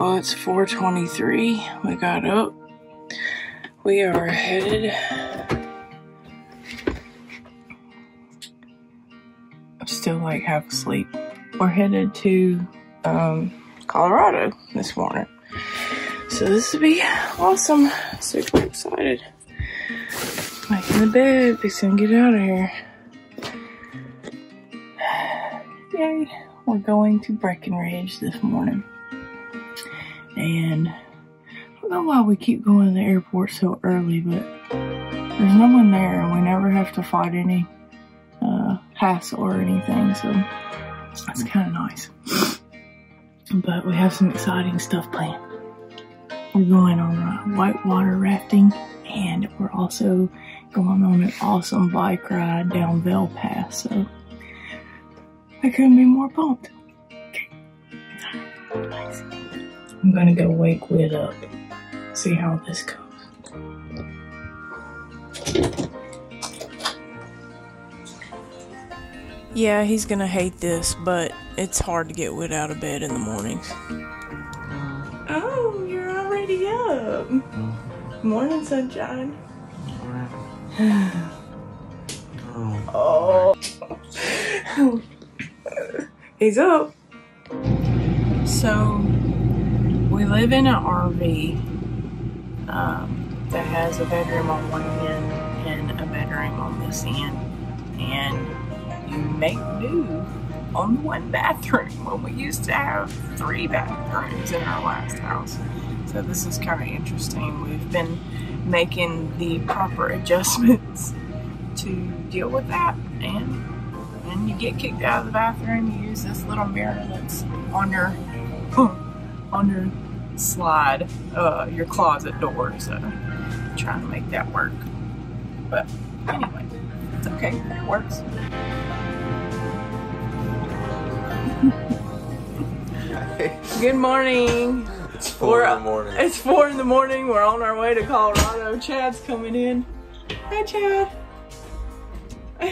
Well, it's 423. We got up. We are headed. I'm still like half asleep. We're headed to um, Colorado this morning. So this will be awesome. Super excited. Making the bed, fixing get out of here. Yay. We're going to Breckenridge this morning. And don't know why we keep going to the airport so early, but there's no one there and we never have to fight any uh, hassle or anything, so that's kind of nice. But we have some exciting stuff planned. We're going on a whitewater rafting and we're also going on an awesome bike ride down Vail Pass, so I couldn't be more pumped. Okay. Nice. I'm gonna go wake Whit up, see how this goes. Yeah, he's gonna hate this, but it's hard to get Whit out of bed in the mornings. Oh, you're already up. Morning, sunshine. oh. He's up. So, we live in an RV um, that has a bedroom on one end and a bedroom on this end. And you make do on one bathroom when we used to have three bathrooms in our last house. So this is kind of interesting. We've been making the proper adjustments to deal with that and and you get kicked out of the bathroom, you use this little mirror that's on your on your slide, uh, your closet door. So trying to make that work. But anyway, it's okay. It works. Good morning. It's 4 in the morning. It's four in the morning. We're on our way to Colorado. Chad's coming in. Hi, Chad.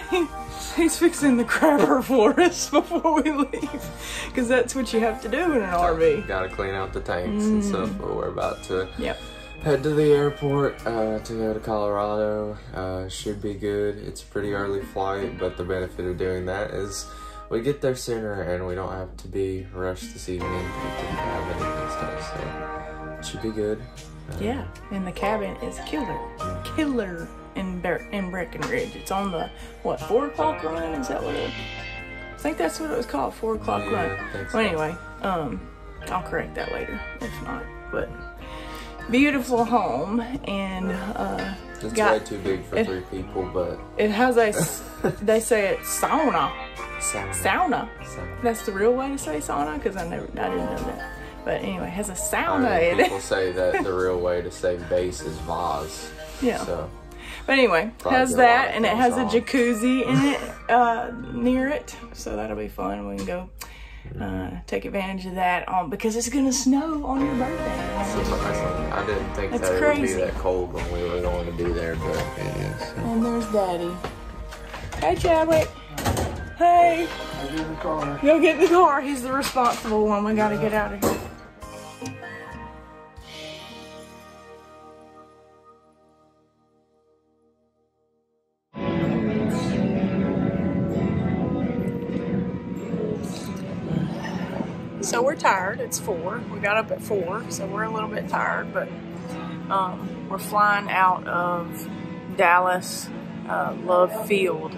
He's fixing the crapper for us before we leave, because that's what you have to do in an RV. Gotta clean out the tanks and Mm. stuff, but we're about to Yep. head to the airport uh, to go to Colorado. Uh, should be good. It's a pretty early flight, but the benefit of doing that is we get there sooner and we don't have to be rushed this evening to the cabin and stuff, so it should be good. Uh, Yeah, and the cabin is killer, killer in Ber- in Breckenridge. It's on the what four o'clock run? Is that what it? I think that's what it was called, four o'clock Yeah, run. I think so. Anyway, um, I'll correct that later if not. But beautiful home, and uh, It's got way too big for it- three people, but it has a. they say it's sauna, sauna. sauna. Sauna. That's the real way to say sauna because I never I didn't know that. But anyway, it has a sauna mean, in it. people say that the real way to say base is vase. Yeah. So But anyway, Probably has get a lot that and it things has a jacuzzi in it uh, near it, so that'll be fun. We can go uh, take advantage of that on because it's gonna snow on your birthday. surprising. I didn't think That's that it crazy. would be that cold when we were going to be there, but it is. So. And there's Daddy. Hey, Chadwick. Hey. Go get in the car. He's the responsible one. We gotta get out of here. So we're tired. It's four. We got up at four, so we're a little bit tired, but um, we're flying out of Dallas uh, Love Field.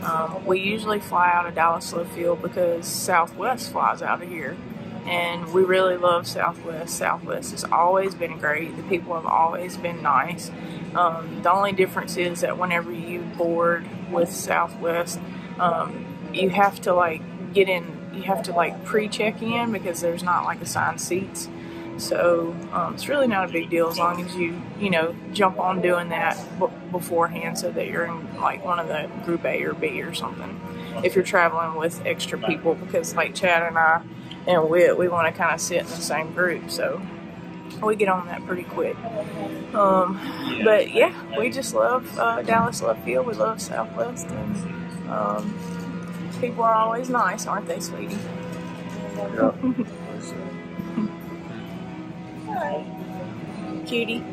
Um, we usually fly out of Dallas Love Field because Southwest flies out of here. And we really love Southwest. Southwest has always been great. The people have always been nice. Um, the only difference is that whenever you board with Southwest, um, you have to like get in, you have to like pre check in because there's not like assigned seats. So um, it's really not a big deal as long as you, you know, jump on doing that b- beforehand so that you're in like one of the group A or B or something. If you're traveling with extra people, because like Chad and I and Whit, we want to kind of sit in the same group. So we get on that pretty quick. Um, but yeah, we just love uh, Dallas Love Field. We love Southwest, and um, people are always nice, aren't they, sweetie? Yeah. Cutie.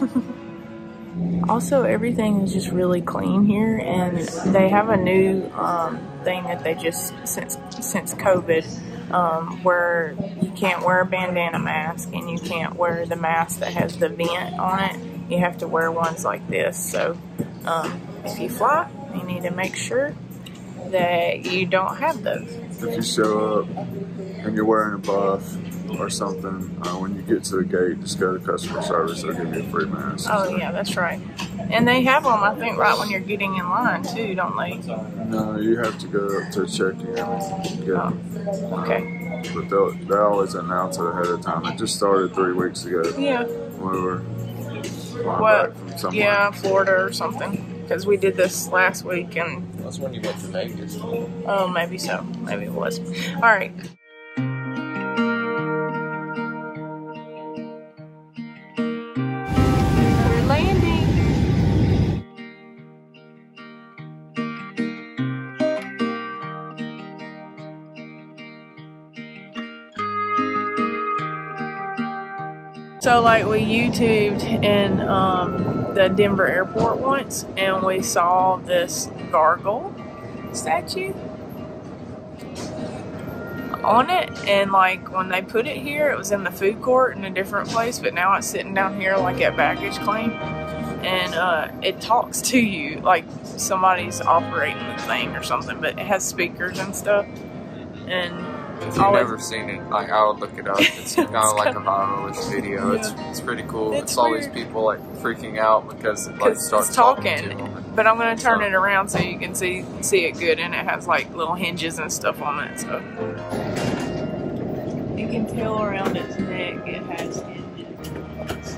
also, everything is just really clean here, and they have a new um, thing that they just since since COVID, um, where you can't wear a bandana mask and you can't wear the mask that has the vent on it. You have to wear ones like this. So, um, if you fly, you need to make sure that you don't have those. If you show up and you're wearing a buff or something, uh, when you get to the gate, just go to customer service. They'll give you a free mask. Oh yeah, that's right. And they have them, I think, right when you're getting in line too, don't they? No, you have to go up to check in and get Oh, them. okay. But they'll, they always announce it ahead of time. It just started three weeks ago Yeah. when we were flying Well, back from yeah, Florida or something. Because we did this last week, and That's when you went to Vegas. oh, maybe so. Maybe it was. All right. We're landing. So, like, we YouTubed and um, the Denver airport once, and we saw this gargle statue on it. And, like, when they put it here, it was in the food court in a different place, but now it's sitting down here, like, at baggage claim. And uh, it talks to you, like somebody's operating the thing or something, but it has speakers and stuff. And If you've Always- never seen it, like I would look it up. It's kind of like a viral with video. It's it's pretty cool. It's It's, all these people like freaking out because it like because starts talking. talking. to them. But I'm gonna turn it around so you can see see it good, and it has like little hinges and stuff on it. So you can tell around its neck it has hinges.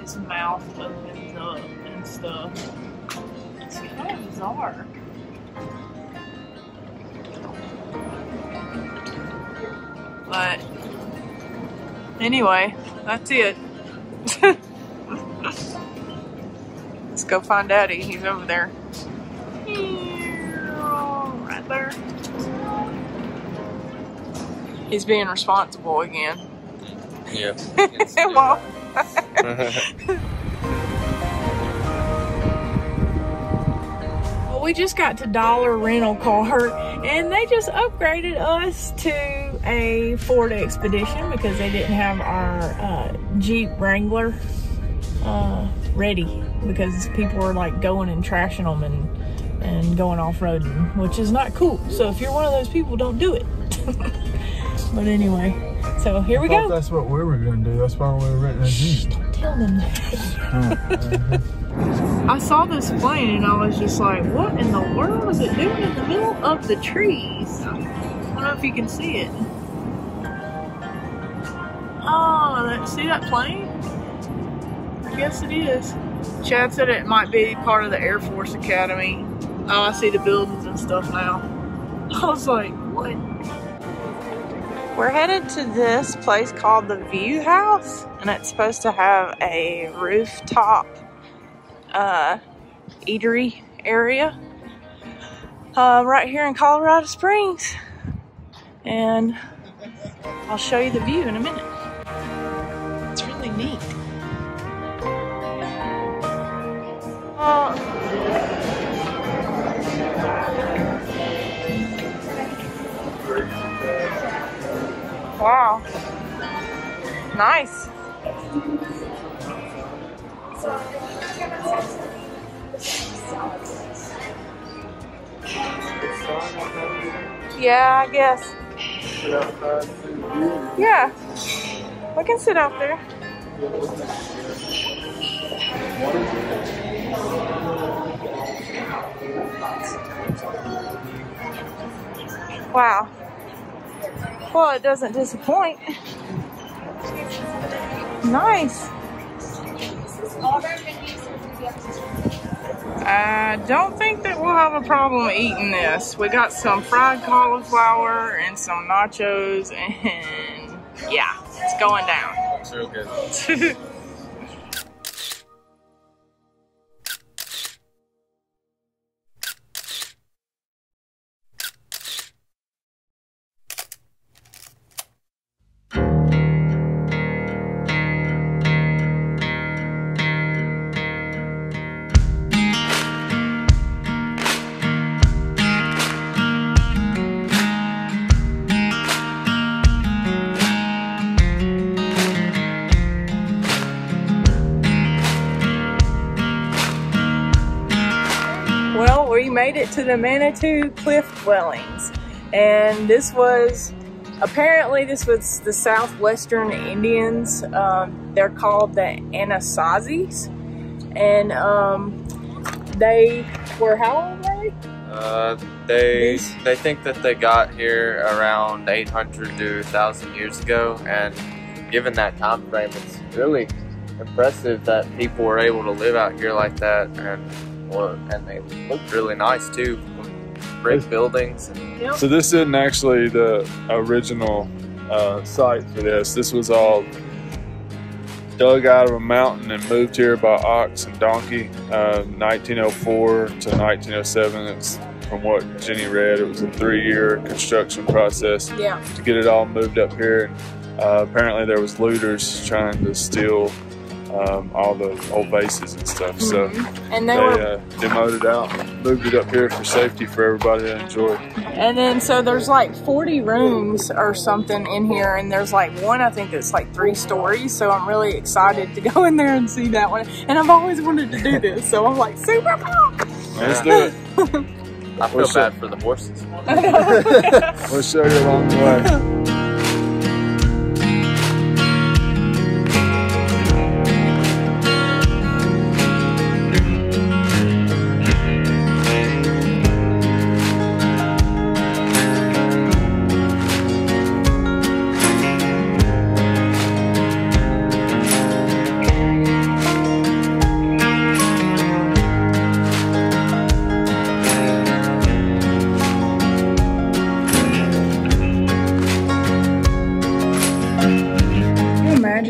Its mouth opens up and stuff. It's kind of bizarre. But anyway, that's it. Let's go find Daddy. He's over there. Right there. He's being responsible again. Yeah. well, well, we just got to Dollar Rental Car, and they just upgraded us to a Ford Expedition because they didn't have our uh, Jeep Wrangler uh, ready because people were like going and trashing them and and going off roading, which is not cool. So if you're one of those people, don't do it. but anyway, so here we I thought go. that's what we were going to do. That's why we were renting a Jeep. don't tell them that. I saw this plane and I was just like, what in the world is it doing in the middle of the trees? I don't know if you can see it. Oh, that, see that plane? I guess it is. Chad said it might be part of the Air Force Academy. Oh, I see the buildings and stuff now. I was like, what? We're headed to this place called the View House, and it's supposed to have a rooftop uh, eatery area uh, right here in Colorado Springs. And I'll show you the view in a minute. Uh, wow. Nice. Yeah, I guess. Yeah. We can sit out there. Wow. Well, it doesn't disappoint. nice. I don't think that we'll have a problem eating this. We got some fried cauliflower and some nachos and yeah, it's going down. Real good. to the Manitou Cliff Dwellings, and this was apparently this was the southwestern Indians. Um, they're called the Anasazis, and um, they were how old were they? Uh, they they think that they got here around 800 to 1,000 years ago, and given that time frame, it's really impressive that people were able to live out here like that, and well, and they looked really nice too, with brick buildings. And, So this isn't actually the original uh, site for this. This was all dug out of a mountain and moved here by ox and donkey, uh, 1904 to 1907. It's from what Jenny read. It was a three-year construction process Yeah. to get it all moved up here. Uh, apparently, there was looters trying to steal um, all the old bases and stuff. So And they they were uh, demoted out, moved it up here for safety for everybody to enjoy. And then so there's like 40 rooms or something in here, and there's like one I think that's like three stories. So I'm really excited to go in there and see that one. And I've always wanted to do this, so I'm like super pumped. Let's do it. I feel What's bad for the horses. We'll show you along the way.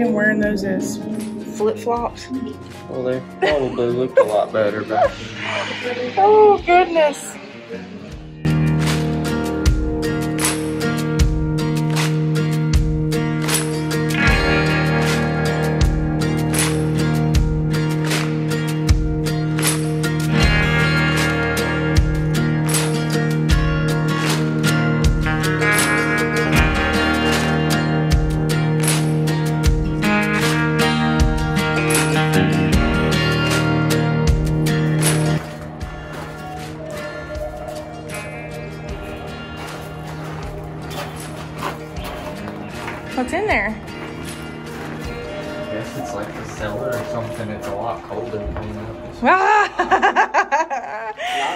Imagine wearing those as flip flops? Well, they probably looked a lot better back then. Oh goodness. What's in there? I guess it's like the cellar or something. It's a lot colder coming up.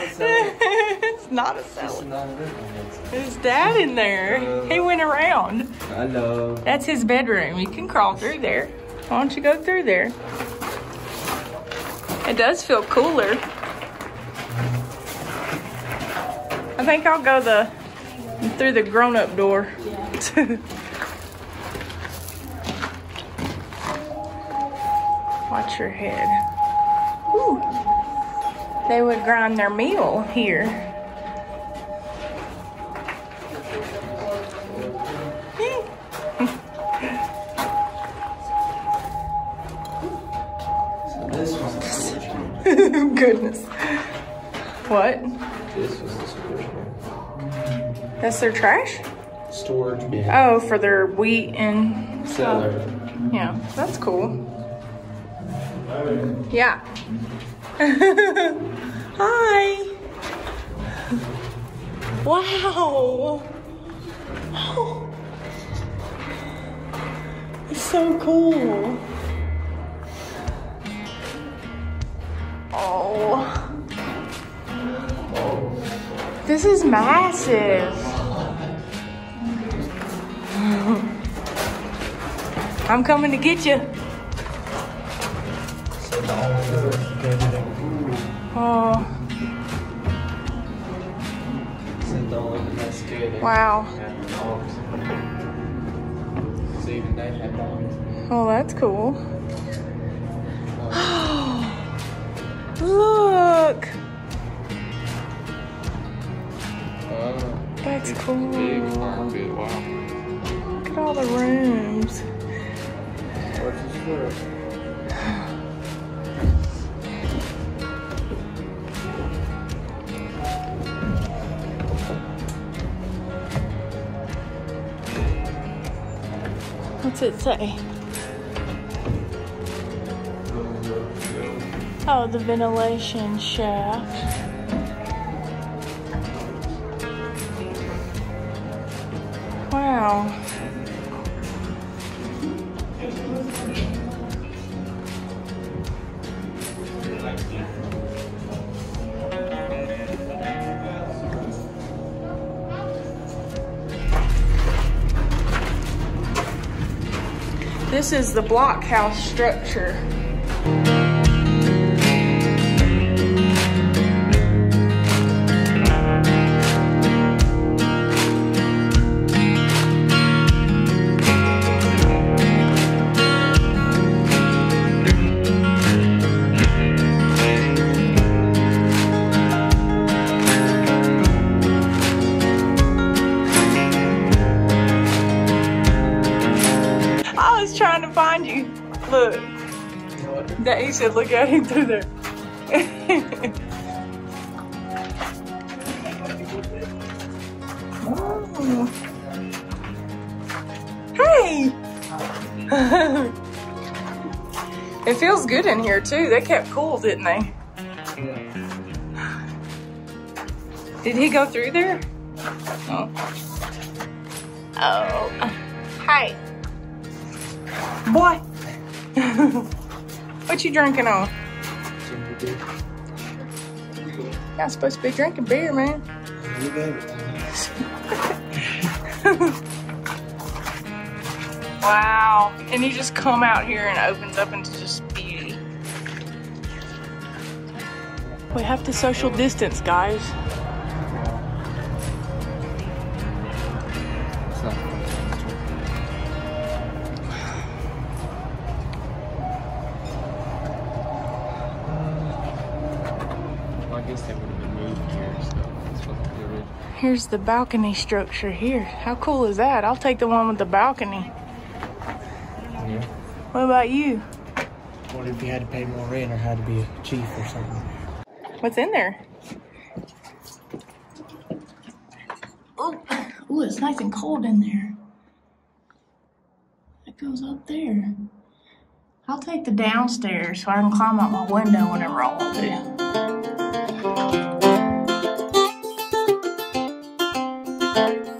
It's it's not a cellar. It's not a good one. There's dad in there. Uh, he went around. Know. That's his bedroom. You can crawl through there. Why don't you go through there? It does feel cooler. I think I'll go the through the grown-up door. Watch your head. Ooh. They would grind their meal here. So this was the storage bin. Goodness. What? This was the storage bin. That's their trash? Storage bin. Oh, for their wheat and Cellar. yeah, that's cool. Yeah. Hi. Wow. Oh. It's so cool. Oh. This is massive. I'm coming to get you. Oh, wow. So even they had dogs. Oh, that's cool. Look, Oh, that's cool. big carpet. Wow. Look at all the rooms. What's it say? Oh, the ventilation shaft. This is the blockhouse structure. That he said, look at him through there. Oh. Hey! it feels good in here too. They kept cool, didn't they? Did he go through there? Oh. Oh. Hi. Boy. what you drinking on? Not supposed to be drinking beer, man. You gave it. Wow. And you just come out here and it opens up into just beauty. We have to social distance, guys. Here's the balcony structure here. How cool is that? I'll take the one with the balcony. Yeah. What about you? What if you had to pay more rent or had to be a chief or something? What's in there? Oh, ooh, it's nice and cold in there. It goes up there. I'll take the downstairs so I can climb out my window whenever I want to. Well,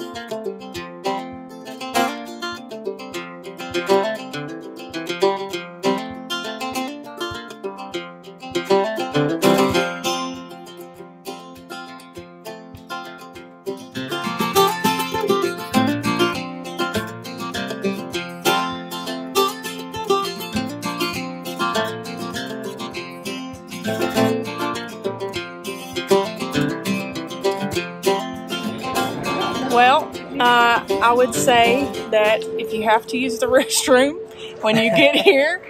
would say that if you have to use the restroom when you get here,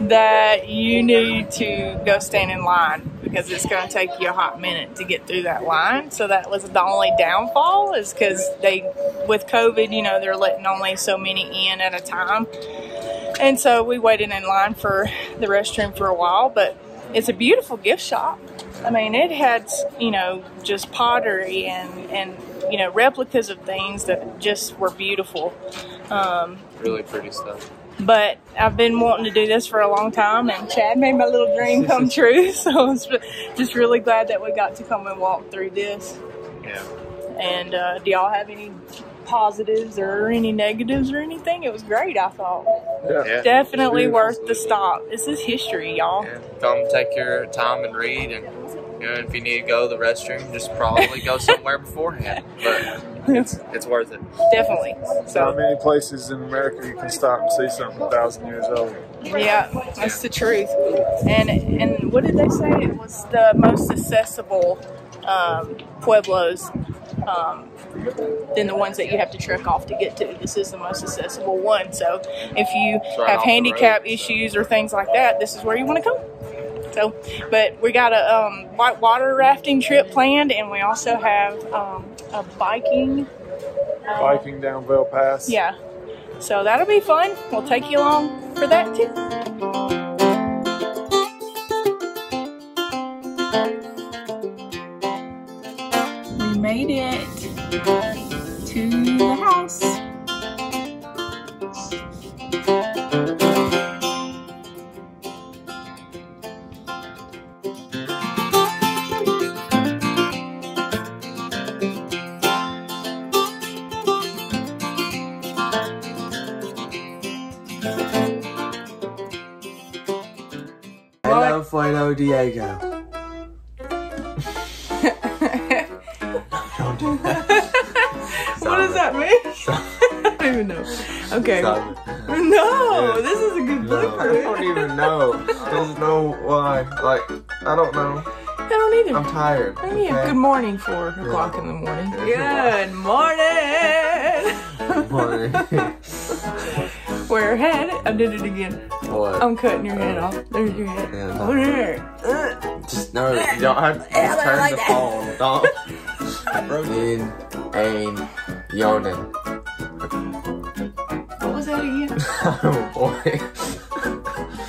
that you need to go stand in line because it's going to take you a hot minute to get through that line. So that was the only downfall is because they, with COVID, you know, they're letting only so many in at a time. And so we waited in line for the restroom for a while, but it's a beautiful gift shop. I mean, it had, you know, just pottery and, and, you know, replicas of things that just were beautiful. Um, Really pretty stuff. but I've been wanting to do this for a long time, and Chad made my little dream come true. So I was just really glad that we got to come and walk through this. Yeah. And uh, do y'all have any positives or any negatives or anything? It was great, I thought. Yeah. Definitely worth the stop. This is history, y'all. Yeah. Come take your time and read, and you know if you need to go to the restroom, just probably go somewhere beforehand. But it's it's worth it. Definitely. Not So, many places in America you can stop and see something a thousand years old. Yeah, that's the truth. And and what did they say? It was the most accessible um, pueblos um, than the ones that you have to trek off to get to. This is the most accessible one. So if you right have handicap road. issues or things like that, this is where you want to come. So, but we got a um, white water rafting trip planned, and we also have um, a biking. uh, Biking down Vail Pass. yeah. So that'll be fun. We'll take you along for that too. No, Yeah. this is a good No, I don't even know. There's no why. Like, I don't know. I don't either. I'm tired. Oh, yeah. okay? Good morning, four o'clock in the morning. Yeah. Good morning. Good morning. Where head? I did it again. what? I'm cutting your head off. There's your head. Yeah, no. Over there. Uh, Just no, you don't have to turn the phone. Don't. In ein Jonen. Oh boy.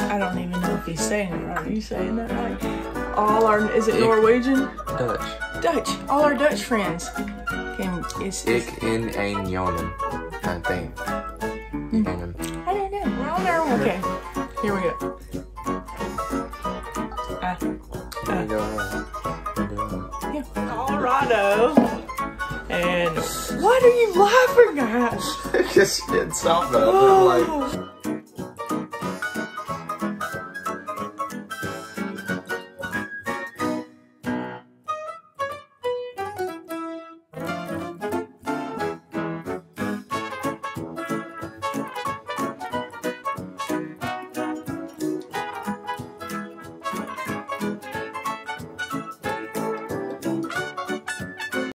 I don't even know if he's saying it right. Are you saying that right? All our is it Ik- Norwegian? Dutch. Dutch. All our Dutch friends. Can is, Ik in ein Jonen. I think. Hmm. Jonen. I don't know. We're on there. Okay. Here we go. How you doing? How you doing? Yeah. Colorado. And what are you laughing at? Just did something. I'm like,